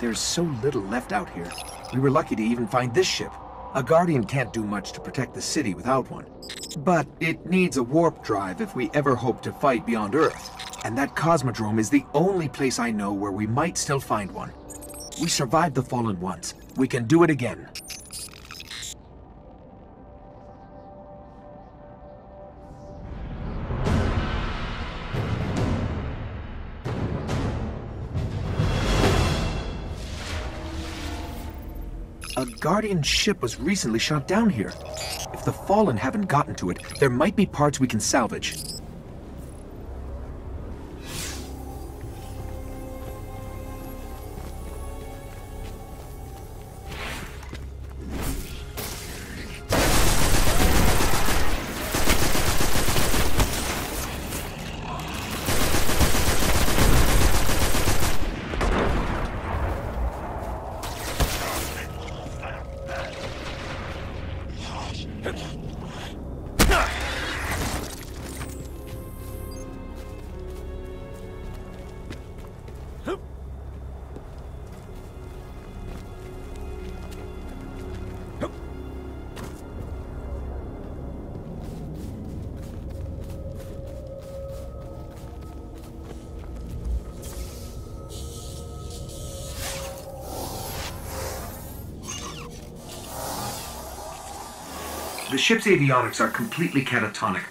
There's so little left out here. We were lucky to even find this ship. A Guardian can't do much to protect the city without one. But it needs a warp drive if we ever hope to fight beyond Earth. And that Cosmodrome is the only place I know where we might still find one. We survived the Fallen once. We can do it again. A Guardian ship was recently shot down here. If the Fallen haven't gotten to it, there might be parts we can salvage. The ship's avionics are completely catatonic,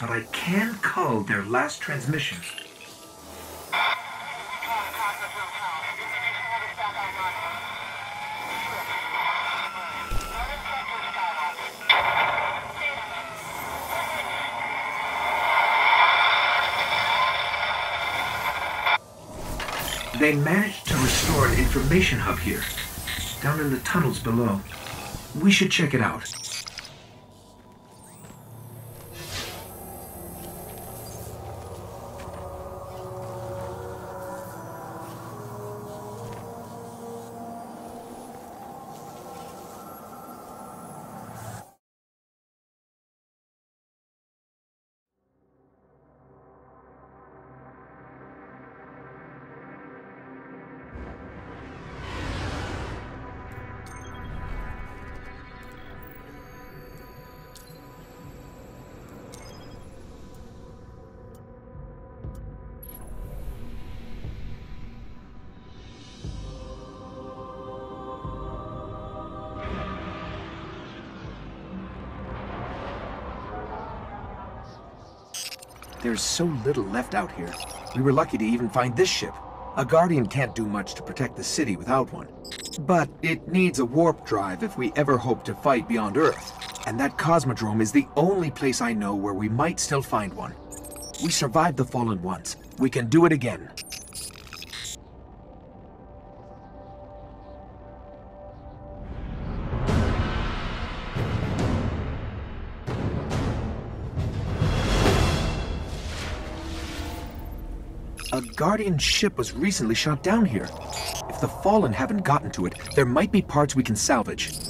but I can cull their last transmissions. They managed to restore an information hub here, down in the tunnels below. We should check it out. There's so little left out here. We were lucky to even find this ship. A Guardian can't do much to protect the city without one. But it needs a warp drive if we ever hope to fight beyond Earth. And that Cosmodrome is the only place I know where we might still find one. We survived the Fallen once. We can do it again. A Guardian ship was recently shot down here. If the Fallen haven't gotten to it, there might be parts we can salvage.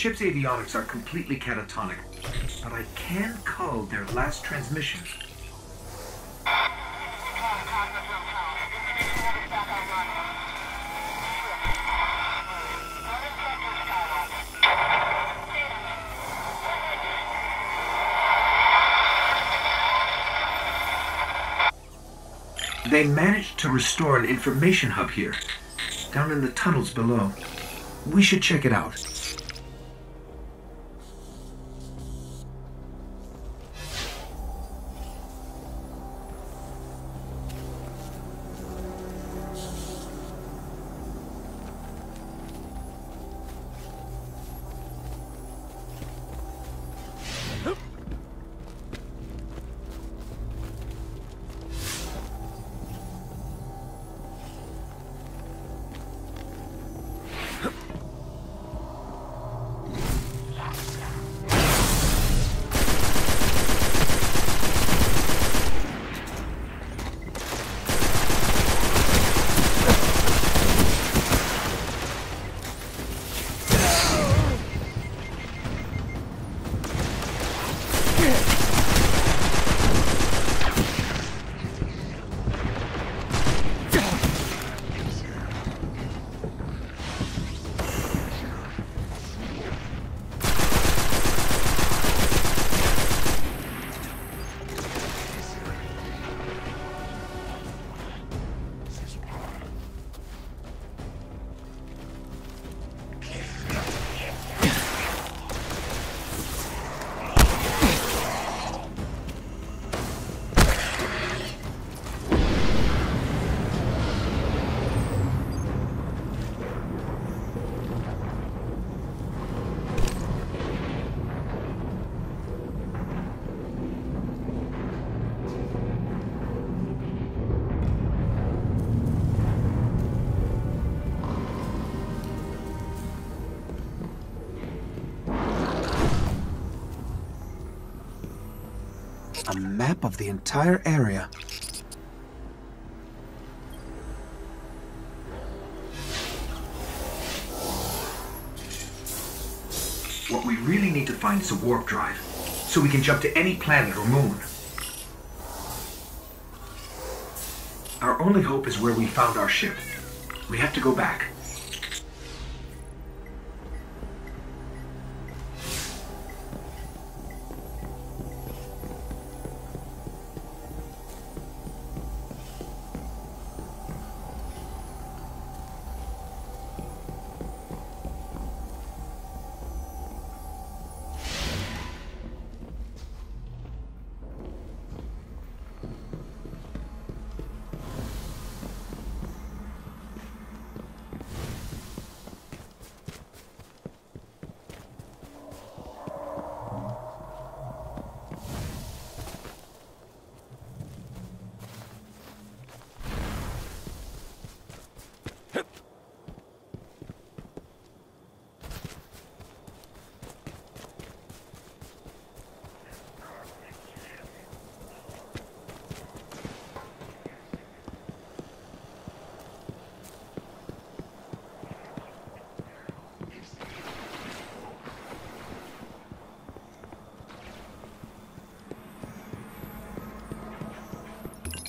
Ship's avionics are completely catatonic, but I can cull their last transmission. They managed to restore an information hub here, down in the tunnels below. We should check it out. Map of the entire area. What we really need to find is a warp drive, so we can jump to any planet or moon. Our only hope is where we found our ship. We have to go back.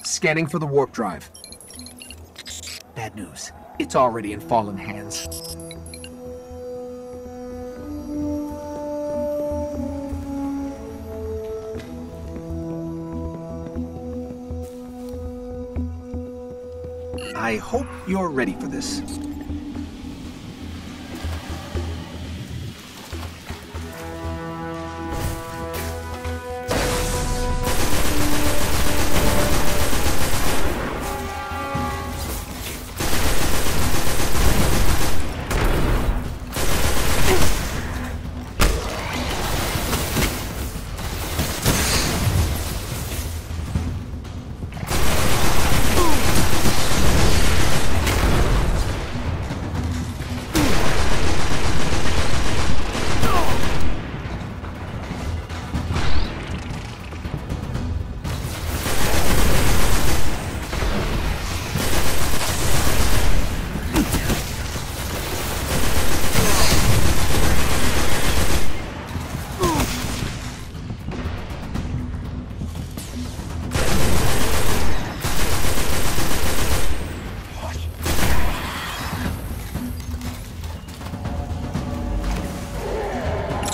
Scanning for the warp drive. Bad news. It's already in fallen hands. I hope you're ready for this.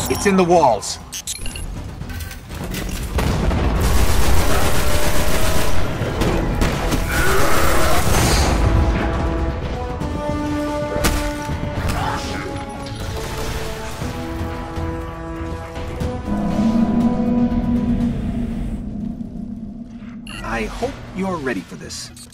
It's in the walls. I hope you're ready for this.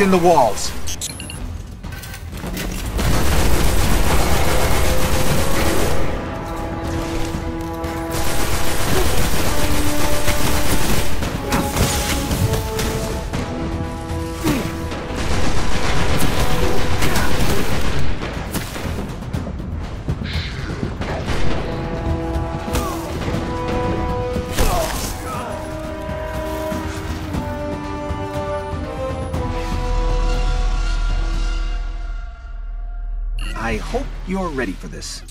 In the walls. I hope you're ready for this.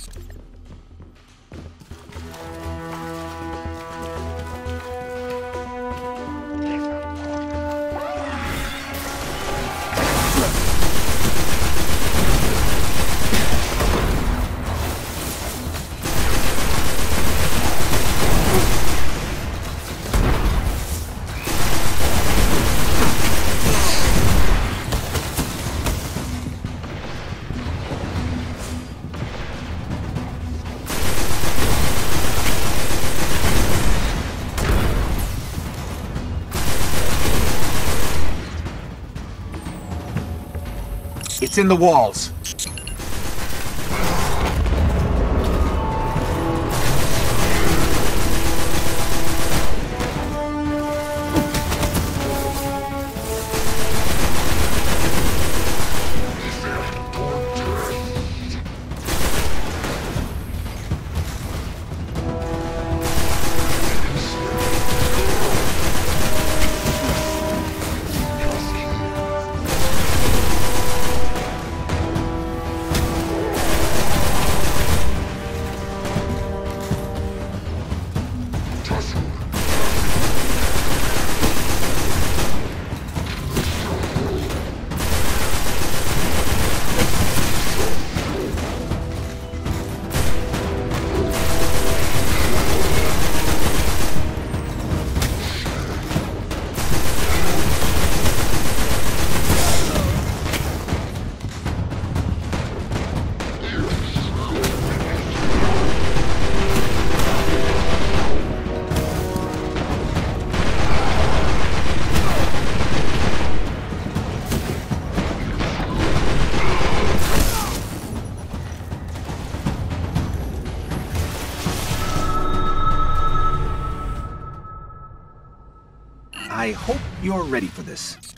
In the walls. This.